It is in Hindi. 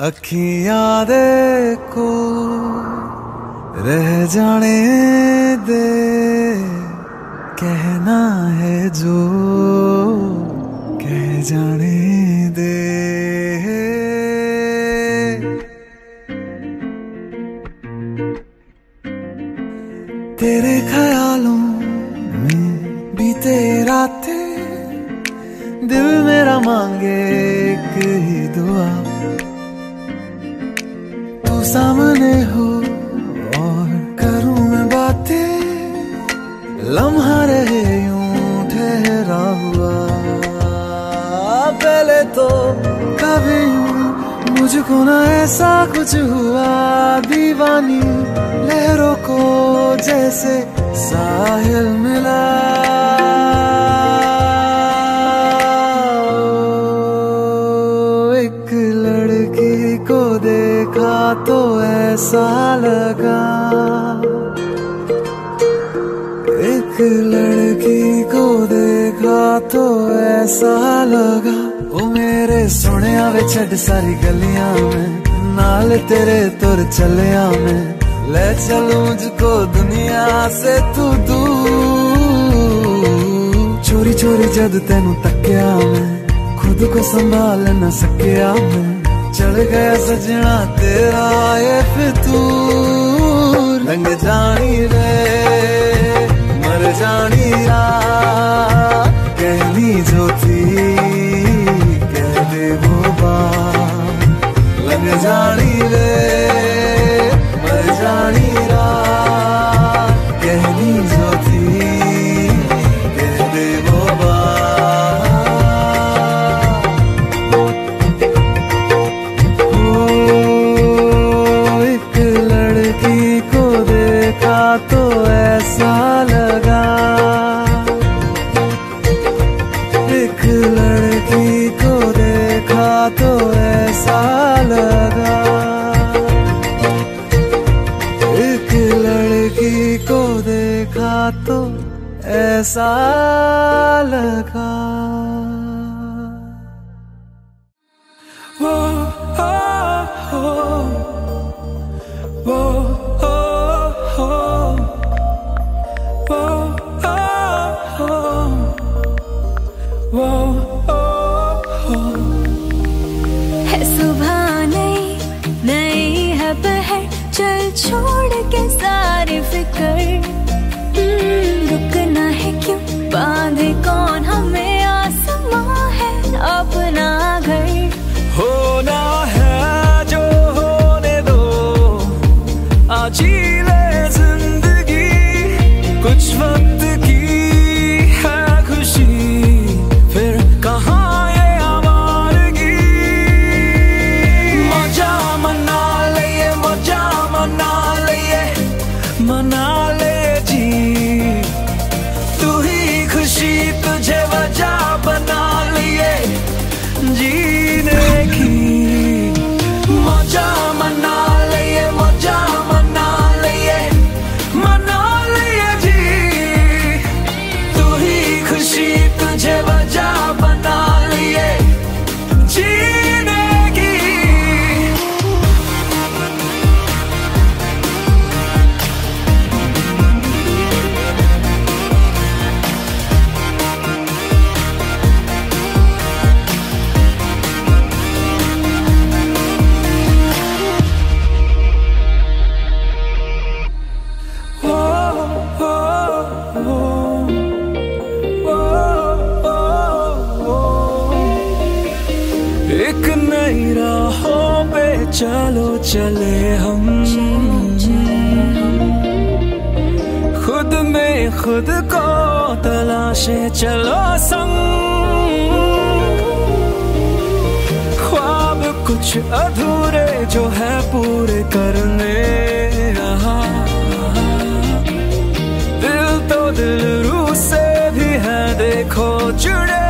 अखियाँ को रह जाने दे। कहना है जो, कह जाने दे। तेरे ख्यालों में बीते रातें दिल मेरा मांगे एक ही दुआ। सामने हो और करूँ मैं बातें। लम्हा रहे यूँ ठहरा हुआ। पहले तो कभी यूँ मुझको ना ऐसा कुछ हुआ। दीवानी लहरों को जैसे साहिल मिला। तो ऐसा लगा। एक लड़की को देखा तो ऐसा लगा। वो मेरे सुने वे छड़ सारी गलियाँ में, नाल तेरे तुर चलिया में। ले चलू मुझको दुनिया से तू दूर। चोरी चोरी जद तेन तकिया मैं, खुद को संभाल न सकिया मैं। चढ़ गया सजना तेरा ये फितूर तो ऐसा लगा। एक लड़की को देखा तो ऐसा लगा। एक लड़की को देखा तो ऐसा लगा। एक नई राहों पे चलो चले हम। खुद में खुद को तलाशे चलो संग। ख्वाब कुछ अधूरे जो है पूरे करने रहा। दिल तो दिल रू से भी है, देखो जुड़े